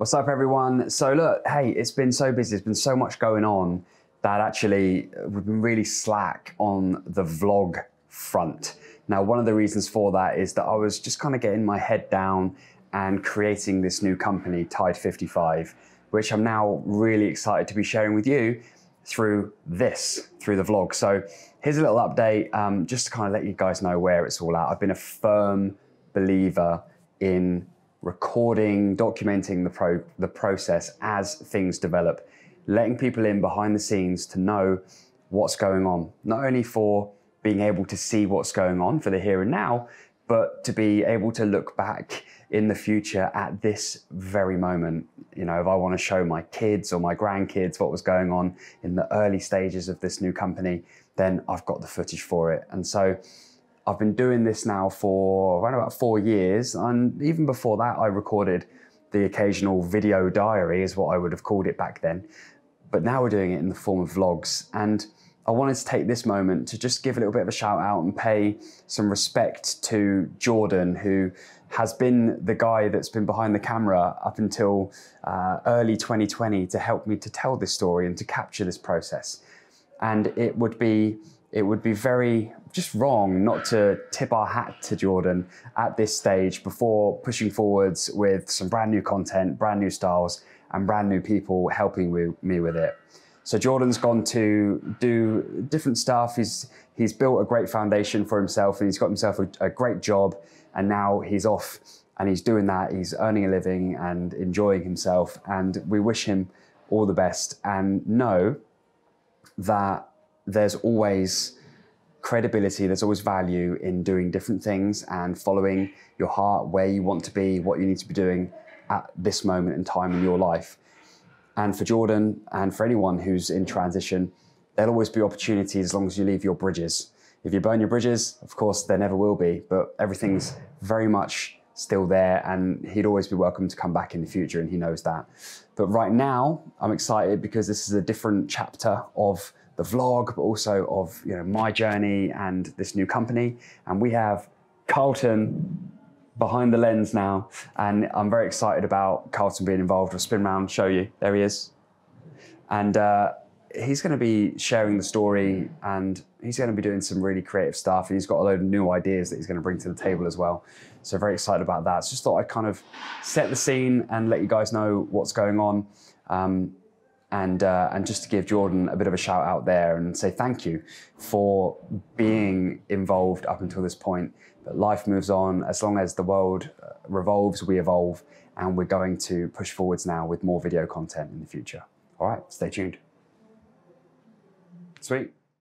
What's up, everyone? So, look, hey, it's been so busy, there's been so much going on that actually uh, we've been really slack on the vlog front. Now, one of the reasons for that is that I was just kind of getting my head down and creating this new company, Tide 55, which I'm now really excited to be sharing with you through this, through the vlog. So, here's a little update um, just to kind of let you guys know where it's all at. I've been a firm believer in recording, documenting the, pro- the process as things develop, letting people in behind the scenes to know what's going on, not only for being able to see what's going on for the here and now, but to be able to look back in the future at this very moment. You know, if I want to show my kids or my grandkids what was going on in the early stages of this new company, then I've got the footage for it. And so I've been doing this now for around about four years. And even before that, I recorded the occasional video diary, is what I would have called it back then. But now we're doing it in the form of vlogs. And I wanted to take this moment to just give a little bit of a shout out and pay some respect to Jordan, who has been the guy that's been behind the camera up until uh, early 2020 to help me to tell this story and to capture this process. And it would be it would be very just wrong not to tip our hat to Jordan at this stage before pushing forwards with some brand new content, brand new styles, and brand new people helping me with it. So Jordan's gone to do different stuff. He's he's built a great foundation for himself, and he's got himself a, a great job. And now he's off, and he's doing that. He's earning a living and enjoying himself. And we wish him all the best, and know that there's always credibility, there's always value in doing different things and following your heart, where you want to be, what you need to be doing at this moment in time in your life. And for Jordan and for anyone who's in transition, there'll always be opportunities as long as you leave your bridges. If you burn your bridges, of course, there never will be, but everything's very much still there and he'd always be welcome to come back in the future and he knows that. But right now, I'm excited because this is a different chapter of the vlog, but also of you know my journey and this new company. And we have Carlton behind the lens now, and I'm very excited about Carlton being involved. We'll spin around, show you. There he is, and uh, he's going to be sharing the story, and he's going to be doing some really creative stuff. And he's got a load of new ideas that he's going to bring to the table as well. So very excited about that. So just thought I'd kind of set the scene and let you guys know what's going on. Um, and uh, and just to give Jordan a bit of a shout out there and say thank you for being involved up until this point. But life moves on. As long as the world uh, revolves, we evolve, and we're going to push forwards now with more video content in the future. All right, stay tuned. Sweet.